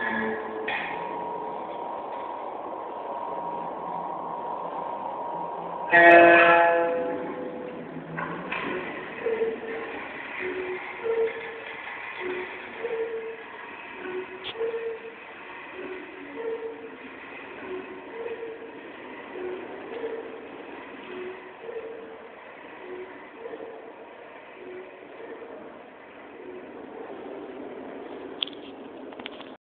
Thank ờ, you.